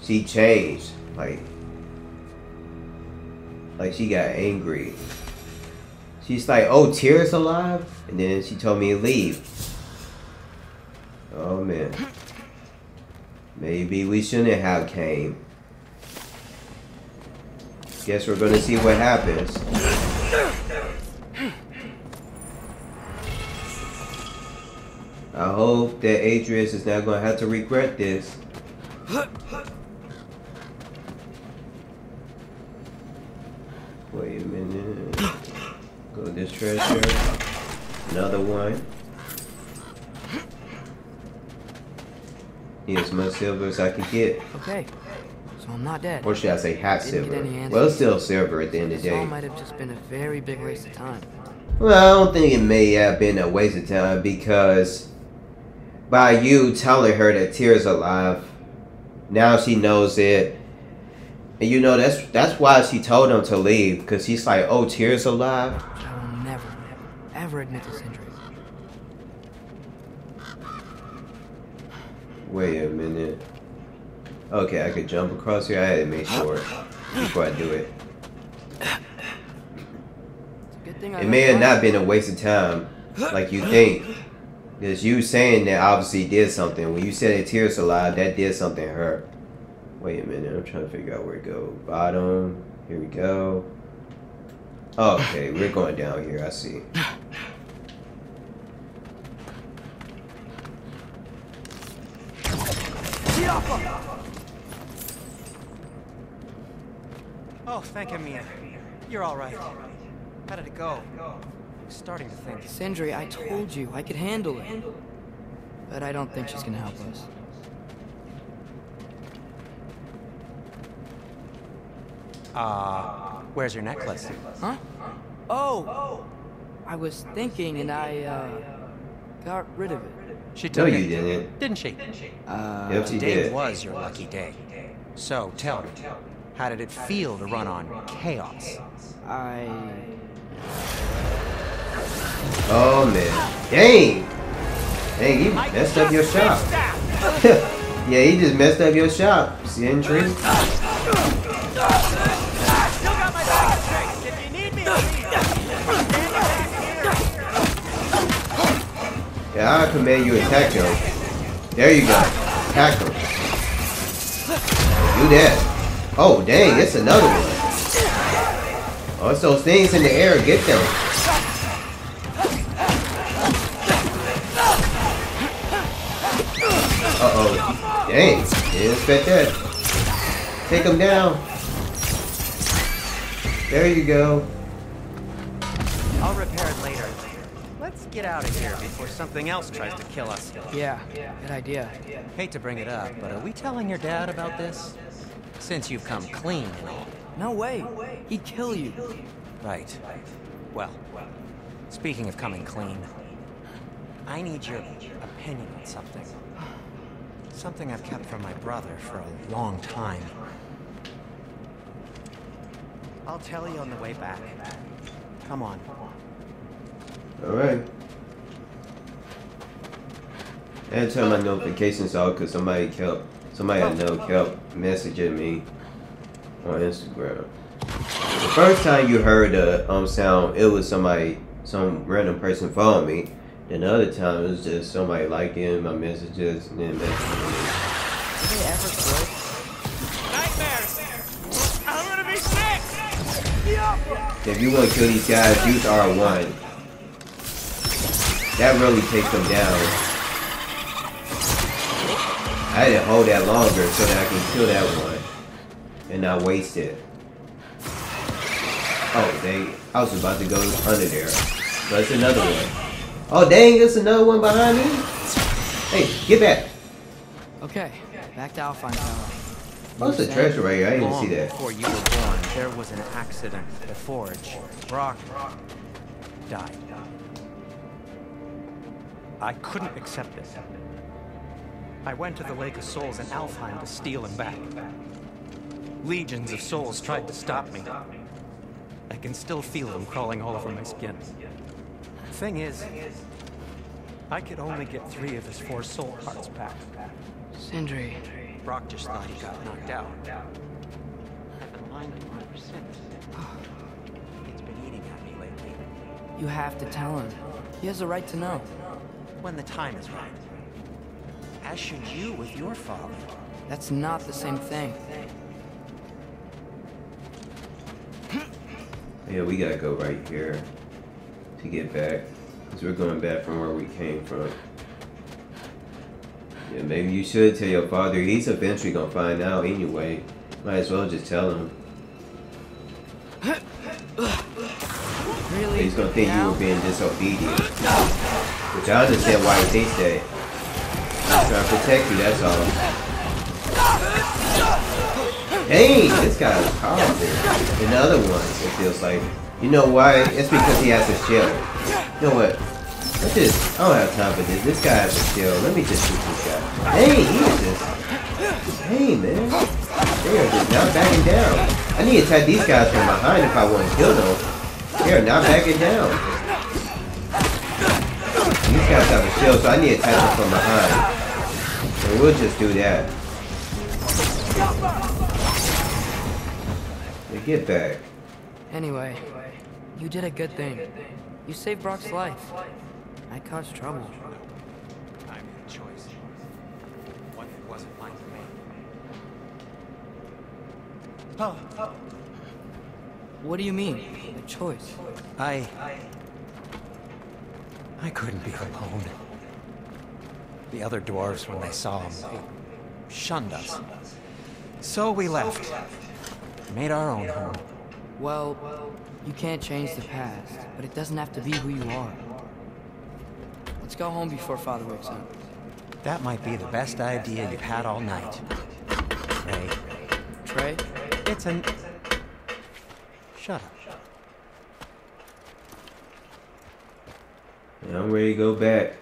[SPEAKER 1] she changed. Like like she got angry. She's like, oh is alive? And then she told me to leave. Oh man. Maybe we shouldn't have came. Guess we're gonna see what happens. I hope that Atreus is not gonna have to regret this. Wait a minute. Go this treasure. Another one. Need as much silver as I can get.
[SPEAKER 3] okay. So I'm not dead.
[SPEAKER 1] Or should I say half silver? Well, it's still silver at the end of the
[SPEAKER 3] This
[SPEAKER 1] day.
[SPEAKER 3] might have just been a very big waste of time.
[SPEAKER 1] Well, I don't think it may have been a waste of time because by you telling her that Tyr's alive, now she knows it. And you know that's that's why she told him to leave because she's like, "Oh, Tyr's alive."
[SPEAKER 3] I will never, ever admit this Sindri.
[SPEAKER 1] Wait a minute. Okay, I could jump across here. I had to make sure before I do it.
[SPEAKER 3] It's a good thing I
[SPEAKER 1] It may have not been a waste of time, like you think. Because you saying that obviously did something. When you said that Tyr's alive, that did something to her. Wait a minute, I'm trying to figure out where to go. Bottom. Here we go. Okay, we're going down here. I see.
[SPEAKER 2] Oh, thank you, Mia. You're all right. How did it go? I'm starting to think.
[SPEAKER 3] Sindri, I told you I could handle it. But I don't think she's gonna help us.
[SPEAKER 2] Uh, where's your necklace?
[SPEAKER 3] Huh? Oh! I was thinking and I, uh, got rid of it.
[SPEAKER 2] She
[SPEAKER 1] No, you
[SPEAKER 2] it,
[SPEAKER 1] didn't.
[SPEAKER 2] didn't she?
[SPEAKER 3] Uh,
[SPEAKER 1] Yep, she
[SPEAKER 2] Today
[SPEAKER 1] did.
[SPEAKER 2] was your lucky day. So tell me, how did it feel to run on chaos?
[SPEAKER 3] I...
[SPEAKER 1] Oh man, dang! Dang, you messed up your shop. [laughs] yeah, he just messed up your shop, Sindri.
[SPEAKER 8] Still
[SPEAKER 1] Yeah, I command you attack him. There you go. Attack him. Do that. Oh, dang, it's another one. Oh, it's those things in the air. Get them. Uh-oh. Dang, didn't expect that. Take him down. There you go.
[SPEAKER 2] Get out of here before something else tries to kill us.
[SPEAKER 3] Yeah, good idea.
[SPEAKER 2] Hate to bring it up, but are we telling your dad about this? Since you've come clean and all.
[SPEAKER 3] No way. He'd kill you.
[SPEAKER 2] Right. Well, speaking of coming clean, I need your opinion on something. Something I've kept from my brother for a long time. I'll tell you on the way back. Come on.
[SPEAKER 1] Alright. I had to turn my notifications off because somebody kept, somebody I know kept messaging me on Instagram. The first time you heard the um sound, it was somebody, some random person following me. Then the other time, it was just somebody liking my messages and then messaging me.
[SPEAKER 2] Do they ever quit?
[SPEAKER 9] Nightmares! I'm gonna be sick!
[SPEAKER 1] If you want to kill these guys, use R1. That really takes them down. I had to hold that longer so that I can kill that one. And not waste it. Oh, dang. I was about to go under there. But it's another one. Oh, dang, there's another one behind me? Hey, get back.
[SPEAKER 3] Okay, back to Alpine Tower.
[SPEAKER 1] Oh, it's a treasure right here. I didn't see that.
[SPEAKER 2] before you were born, there was an accident at the forge. Brok died. I couldn't accept this. I went to the Lake of Souls in Alfheim to steal him back. Legions of souls tried to stop me. I can still feel them crawling all over my skin. Thing is, I could only get three of his four soul parts back.
[SPEAKER 3] Sindri.
[SPEAKER 2] Brok just thought he got knocked out. I've been lying to him ever since. It's been eating at me lately.
[SPEAKER 3] You have to tell him. He has a right to know.
[SPEAKER 2] When the time is right. As should you with your father.
[SPEAKER 3] That's not the same thing.
[SPEAKER 1] Yeah, we gotta go right here to get back. Because we're going back from where we came from. Yeah, maybe you should tell your father. He's eventually gonna find out anyway. Might as well just tell him.
[SPEAKER 3] Really?
[SPEAKER 1] He's gonna think you
[SPEAKER 3] Now?
[SPEAKER 1] were being disobedient. Which I understand why he thinks that. Trying to protect you, that's all. Dang, this guy is powerful. And the other one, it feels like. You know why? It's because he has a shield. You know what? Let's just, I don't have time for this. This guy has a shield. Let me just shoot this guy. Dang, he is just. Hey, man. They are just not backing down. I need to attack these guys from behind if I want to kill them. They are not backing down. These guys have a shield, so I need to attack them from behind. And we'll just do that. Yeah, get back.
[SPEAKER 3] Anyway, you did a good thing. You saved Brok's life. I caused trouble.
[SPEAKER 2] I made a choice. One that wasn't mine to make. Oh,
[SPEAKER 3] What do you mean? A choice.
[SPEAKER 2] I... I couldn't be alone. The other dwarves, when they saw him, they shunned us. So we left. Made our own home.
[SPEAKER 3] Well, you can't change the past, but it doesn't have to be who you are. Let's go home before Father wakes up.
[SPEAKER 2] That might be the best idea you've had all night. Hey,
[SPEAKER 3] Trey?
[SPEAKER 2] it's an... Shut up.
[SPEAKER 1] Yeah, I'm ready to go back.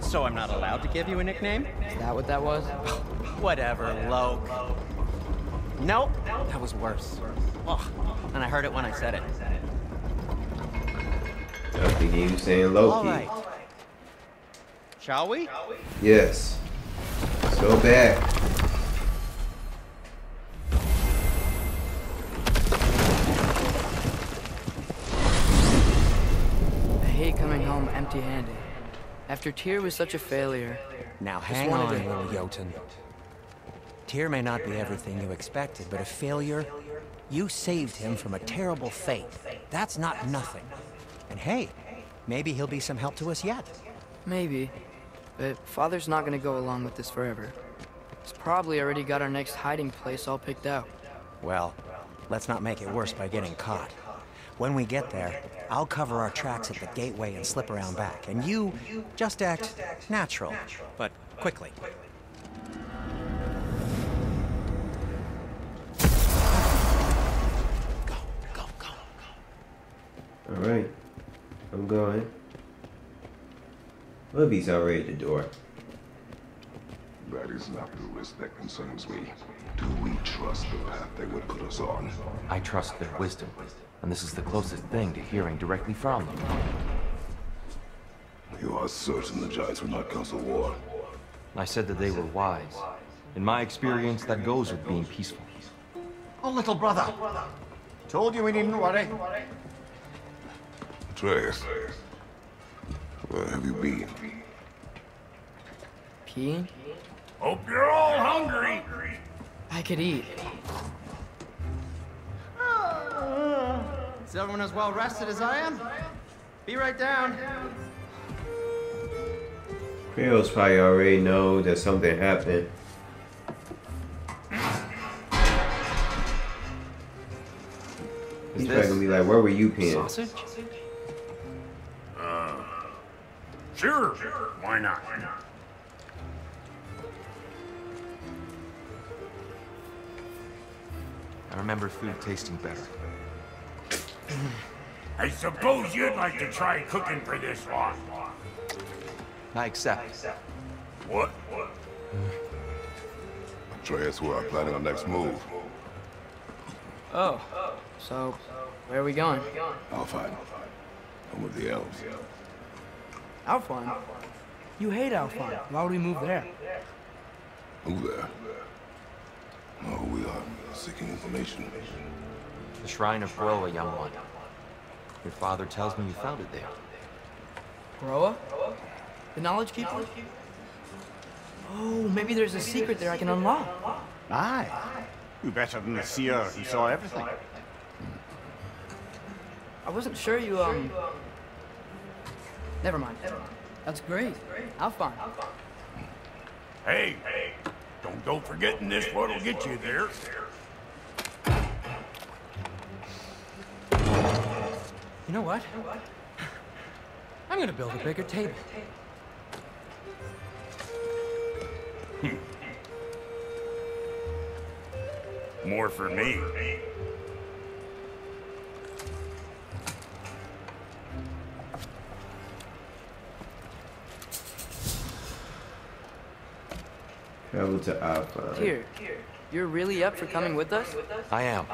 [SPEAKER 9] So I'm not allowed to give you a nickname?
[SPEAKER 3] Is that what that was? [laughs]
[SPEAKER 9] Whatever, Loke. Nope, that was worse. Ugh, and I heard it when I said it.
[SPEAKER 1] I think he was saying
[SPEAKER 9] All
[SPEAKER 1] Loki.
[SPEAKER 9] right. Shall we?
[SPEAKER 1] Yes. Let's go
[SPEAKER 3] empty-handed. After Tyr was such a failure,
[SPEAKER 2] Now hang on,
[SPEAKER 3] to-
[SPEAKER 2] little Jotun. Tyr may not be everything you expected, but a failure? You saved him from a terrible fate. That's not nothing. And hey, maybe he'll be some help to us yet.
[SPEAKER 3] maybe. But Father's not gonna go along with this forever. He's probably already got our next hiding place all picked out.
[SPEAKER 2] Well, let's not make it worse by getting caught. When we get there, I'll cover our tracks at the gateway and slip around back. And you just act natural, but quickly. Go, go, go.
[SPEAKER 1] Alright. I'm going. Libby's already at the door.
[SPEAKER 10] That is not the risk that concerns me. Do we trust the path they would put us on?
[SPEAKER 11] I trust their wisdom, and this is the closest thing to hearing directly from them.
[SPEAKER 10] You are certain the Giants will not cause a war?
[SPEAKER 11] I said that they were wise. In my experience, that goes with being peaceful.
[SPEAKER 12] Oh, little brother. Told you we needn't worry.
[SPEAKER 10] Atreus, where have you been?
[SPEAKER 3] Peeing?
[SPEAKER 12] Hope you're all hungry.
[SPEAKER 3] I could eat.
[SPEAKER 5] Is everyone as well rested as I am? Be right down.
[SPEAKER 1] Kratos probably already know that something happened.
[SPEAKER 11] Is
[SPEAKER 1] He's probably gonna be like, where were you peeing?
[SPEAKER 11] sausage?
[SPEAKER 12] Sure. sure. Why not? Why not?
[SPEAKER 11] I remember food tasting better.
[SPEAKER 12] I suppose you'd like to try cooking for this lot.
[SPEAKER 11] I accept.
[SPEAKER 12] What?
[SPEAKER 10] Atreus, we are planning our next move.
[SPEAKER 3] Oh. So, where are we going?
[SPEAKER 10] Alfheim. Home of the elves.
[SPEAKER 3] Alfheim? You hate Alfheim. Why would we move there?
[SPEAKER 10] Move there. No, we are seeking information.
[SPEAKER 11] The Shrine of Groa, young one. Your father tells me you found it there.
[SPEAKER 3] Groa? The Knowledge Keeper? Oh, maybe there's a secret there I can unlock.
[SPEAKER 12] Aye. You better than the seer who saw everything.
[SPEAKER 3] I wasn't sure you, um... Never mind. That's great. Alfheim.
[SPEAKER 12] Hey, don't go forgetting this what'll get you there.
[SPEAKER 5] You know what? I'm gonna build a bigger table.
[SPEAKER 12] More for me.
[SPEAKER 1] Travel to Alpha.
[SPEAKER 3] Here. You're really up for coming with us?
[SPEAKER 11] I am.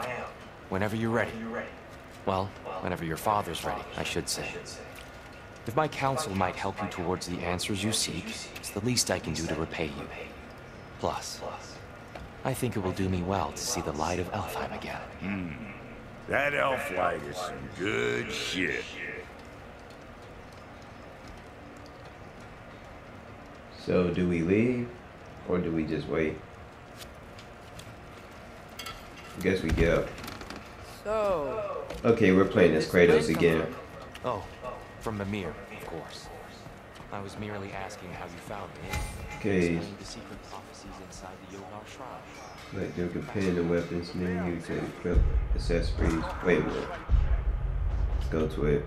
[SPEAKER 11] Whenever you're ready. you're ready. Well, whenever your father's ready, I should say. If my counsel might help you towards the answers you seek, it's the least I can do to repay you. Plus, I think it will do me well to see the light of Alfheim again. Hmm.
[SPEAKER 12] That elf light is some good shit.
[SPEAKER 1] So do we leave or do we just wait? I guess we get up.
[SPEAKER 3] So...
[SPEAKER 1] Okay, we're playing as Kratos again.
[SPEAKER 11] Oh, from Mimir, of course. I was merely asking how you found me.
[SPEAKER 1] Okay.
[SPEAKER 11] The secret prophecies inside the Yogar Shrine.
[SPEAKER 1] Like your companion weapons menu to equip accessories. Wait a minute. Let's go to it.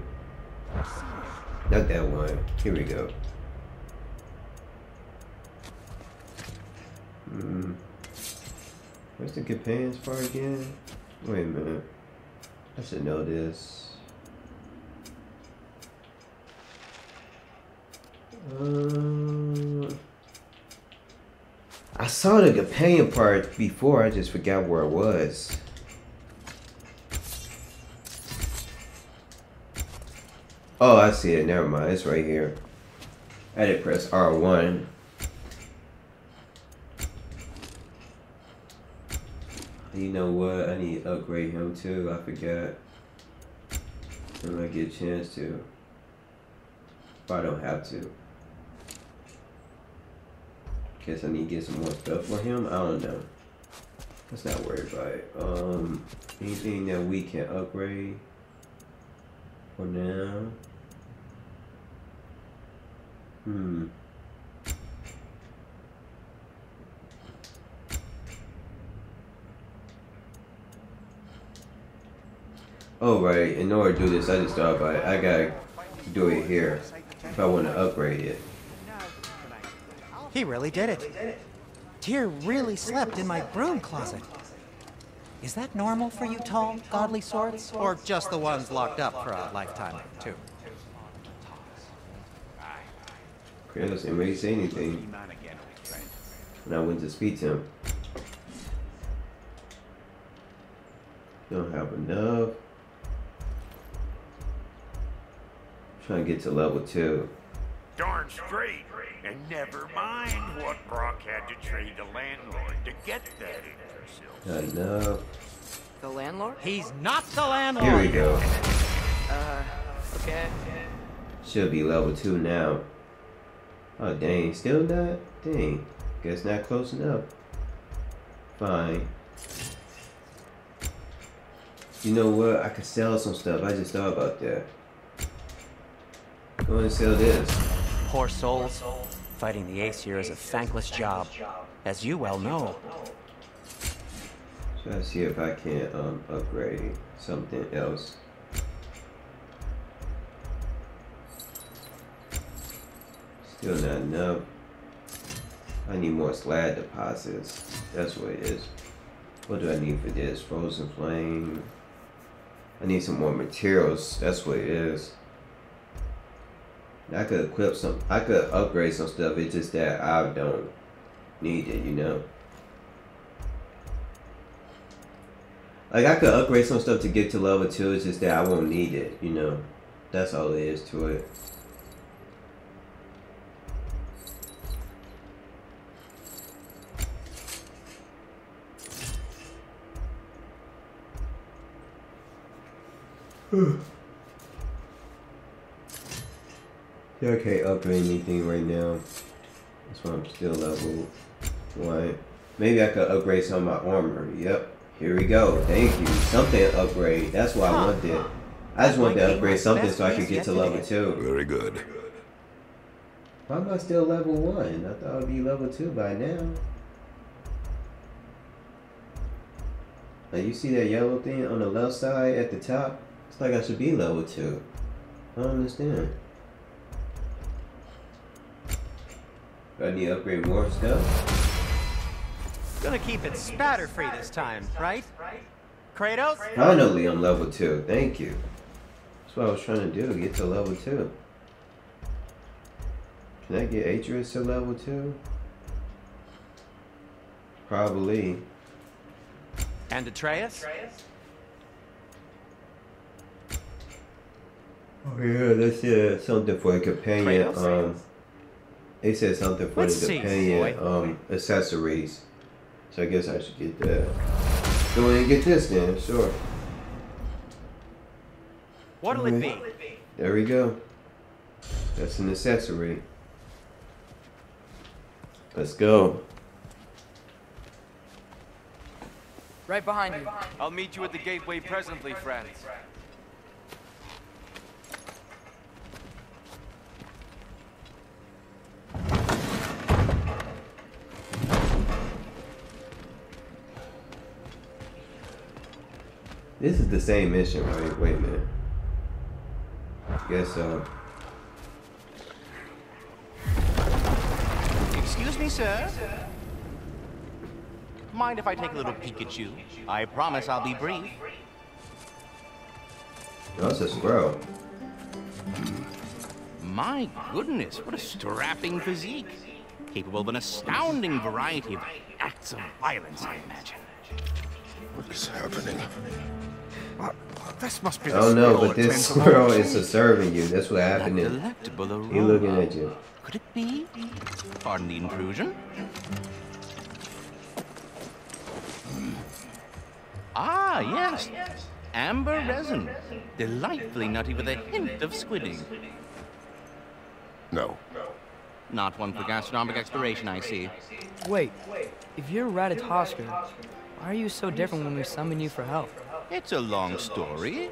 [SPEAKER 1] Not that one. Here we go. Hmm. Where's the companions part again? Wait a minute. I should know this. Uh, I saw the companion part before, I just forgot where it was. Oh, I see it. Never mind. It's right here. I did press R1. You know what? I need to upgrade him too. I forgot. When I get a chance to. If I don't have to. Guess I need to get some more stuff for him. I don't know. Let's not worry about it. Um, anything that we can upgrade for now. Hmm. Oh right, in order to do this, I just thought about it. I gotta do it here if I want to upgrade it.
[SPEAKER 5] He really did it. Tyr really slept in my broom closet. Is that normal for you tall, godly sorts? Or just the ones locked up for a lifetime or two?
[SPEAKER 1] Kratos didn't really say anything. when I went to speak to him. Don't have enough. Trying to get to level two.
[SPEAKER 12] Darn straight. And never mind what Brok had to trade the landlord to get that Yggdrasil.
[SPEAKER 1] Not enough.
[SPEAKER 3] The landlord?
[SPEAKER 5] He's not the landlord.
[SPEAKER 1] Here we go.
[SPEAKER 3] Uh, okay.
[SPEAKER 1] Should be level two now. Oh dang, still not? Dang. Guess not close enough. Fine. You know what? I could sell some stuff. I just thought about that. Go and sell this.
[SPEAKER 5] Poor souls. Fighting the Aesir is a thankless job, as you well know.
[SPEAKER 1] Try to see if I can um, upgrade something else. Still not enough. I need more slag deposits. That's what it is. What do I need for this? Frozen flame. I need some more materials. That's what it is. I could equip some. I could upgrade some stuff. It's just that I don't need it. You know. Like I could upgrade some stuff to get to level two. It's just that I won't need it. You know. That's all it is to it. [sighs] [sighs] Yeah, I can't upgrade anything right now. That's why I'm still level one. Maybe I could upgrade some of my armor. Yep. Here we go. Thank you. Something upgrade. That's what I wanted. I just wanted to upgrade something so I could get to level two.
[SPEAKER 10] Very good.
[SPEAKER 1] Why am I still level one? I thought I'd be level two by now. Now you see that yellow thing on the left side at the top? It's like I should be level two. I don't understand. Do I need to upgrade more stuff?
[SPEAKER 5] Gonna keep it spatter free this time, right? Kratos?
[SPEAKER 1] Finally, I'm level two. Thank you. That's what I was trying to do. Get to level two. Can I get Atreus to level two? Probably.
[SPEAKER 5] And Atreus?
[SPEAKER 1] Oh yeah, that's uh, something for a companion.
[SPEAKER 5] Kratos?
[SPEAKER 1] Um, it said something for
[SPEAKER 5] Let's
[SPEAKER 1] the companion um accessories. So I guess I should get that. Go ahead and get this then, sure.
[SPEAKER 5] What'll it be?
[SPEAKER 1] There we go. That's an accessory. Let's go.
[SPEAKER 3] Right behind you.
[SPEAKER 13] I'll meet you at the gateway presently, friends.
[SPEAKER 1] This is the same mission, right? Wait a minute. Guess so.
[SPEAKER 8] Excuse me, sir. Mind if I take a little peek at you? I promise I'll be brief.
[SPEAKER 1] That's a squirrel.
[SPEAKER 8] My goodness, what a strapping physique. Capable of an astounding variety of acts of violence, I imagine.
[SPEAKER 10] What is happening?
[SPEAKER 8] This must be
[SPEAKER 1] I
[SPEAKER 8] the
[SPEAKER 1] don't know, but this
[SPEAKER 8] tends
[SPEAKER 1] squirrel is serving you. That's what happened.
[SPEAKER 8] That delectable
[SPEAKER 1] He looking at you.
[SPEAKER 8] Could it be? Pardon the intrusion. Ah, yes. Amber resin. Delightfully nutty with a hint of squidding.
[SPEAKER 10] No.
[SPEAKER 8] Not one for gastronomic exploration, I see.
[SPEAKER 3] Wait, if you're Ratatoskr, why are you so different when we summon you for help?
[SPEAKER 8] It's a long story.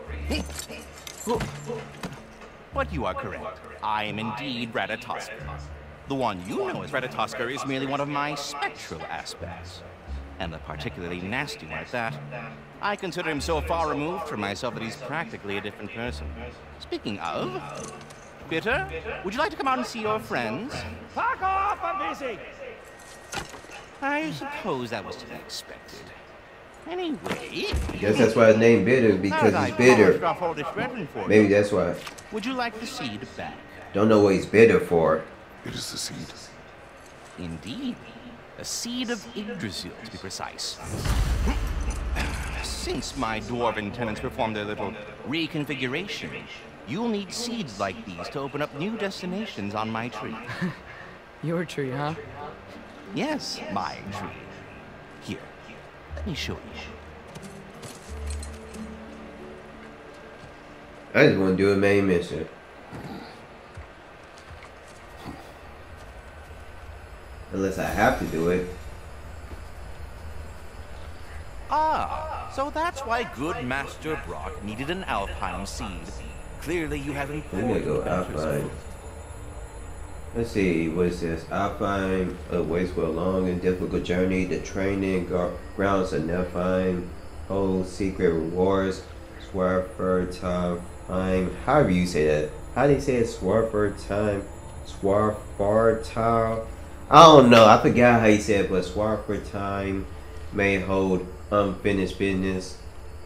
[SPEAKER 8] But you are correct. I am indeed Ratatoskr. The one you know as Ratatoskr is merely one of my spectral aspects. And a particularly nasty one at that. I consider him so far removed from myself that he's practically a different person. Speaking of, Bitter, would you like to come out and see your friends?
[SPEAKER 12] Fuck off, I'm busy.
[SPEAKER 8] I suppose that was to be expected. Anyway,
[SPEAKER 1] I guess that's why his name bitter because
[SPEAKER 8] now
[SPEAKER 1] he's bitter.
[SPEAKER 8] polished off all this resin for you,
[SPEAKER 1] Maybe that's why.
[SPEAKER 8] Would you like the seed back?
[SPEAKER 1] Don't know what he's bitter for.
[SPEAKER 10] It is the seed.
[SPEAKER 8] Indeed. A seed of Yggdrasil, to be precise. Since my dwarven tenants performed their little reconfiguration, you'll need seeds like these to open up new destinations on my tree. [laughs]
[SPEAKER 3] Your tree, huh?
[SPEAKER 8] Yes, my tree. Here, let me show you.
[SPEAKER 1] I just want to do a main mission. Unless I have to do it.
[SPEAKER 8] Ah, so that's why good Master Brok needed an Alfheim seed. Clearly you have
[SPEAKER 1] I'm gonna
[SPEAKER 8] important
[SPEAKER 1] go
[SPEAKER 8] matters
[SPEAKER 1] Alpine. Let's see, what's this? Alpine awaits for a long and difficult journey. The training grounds of Nephilim hold secret rewards. Swarfer time. However you say that. How do you say it? Swarfer time. Swarfer time. I don't know. I forgot how you said it, but Swarfer time may hold unfinished business.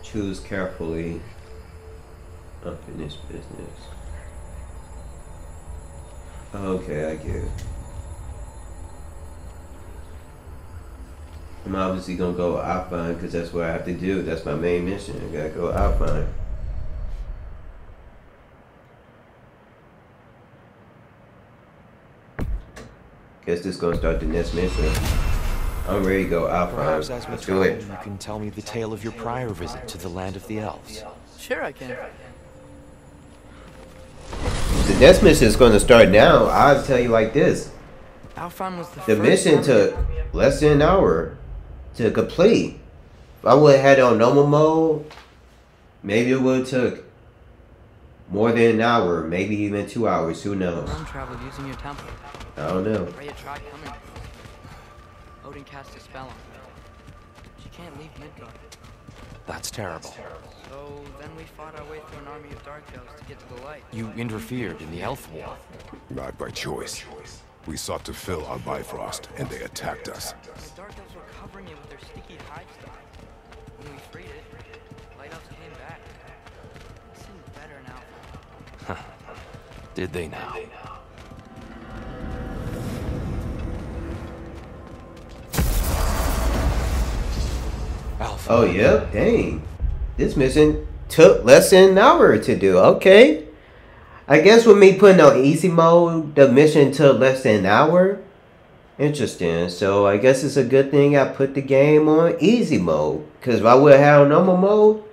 [SPEAKER 1] Choose carefully. Unfinished business. Okay, I get it. I'm obviously gonna go Alpine because that's what I have to do. That's my main mission. I gotta go Alpine. Guess this gonna start the next mission. I'm ready to go Alpine.
[SPEAKER 11] Perhaps as
[SPEAKER 1] Let's do it.
[SPEAKER 11] you can tell me the tale of your prior visit to the land of the elves.
[SPEAKER 3] Sure, I can.
[SPEAKER 1] Next mission is gonna start now. I'll tell you like this.
[SPEAKER 3] The,
[SPEAKER 1] The mission took less than an hour to complete. If I would have had it on normal mode, maybe it would have took more than an hour, maybe even two hours. Who knows?
[SPEAKER 3] Using your.
[SPEAKER 1] I don't know.
[SPEAKER 3] Freya tried coming. Odin cast a spell on her. She can't leave Midgard.
[SPEAKER 11] That's terrible.
[SPEAKER 3] So then we fought our way through an army of dark elves to get to the light.
[SPEAKER 11] You interfered in the elf war.
[SPEAKER 10] Not by choice. We sought to fill our Bifrost, and they attacked us.
[SPEAKER 3] The dark elves were covering it with their sticky hive stuff. When we freed it, light elves came back. It seemed better now.
[SPEAKER 11] Did they now? Alpha.
[SPEAKER 1] Oh, yep. Dang. This mission took less than an hour to do. Okay. I guess with me putting on easy mode, the mission took less than an hour. Interesting. So I guess it's a good thing I put the game on easy mode. Because if I would have normal mode,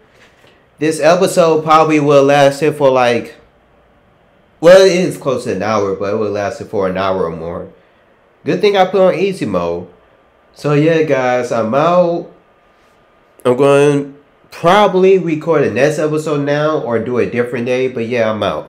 [SPEAKER 1] this episode probably would last lasted for like. Well, it is close to an hour, but it would last lasted for an hour or more. Good thing I put on easy mode. So yeah, guys, I'm out. I'm going to probably record the next episode now or do a different day, but yeah, I'm out.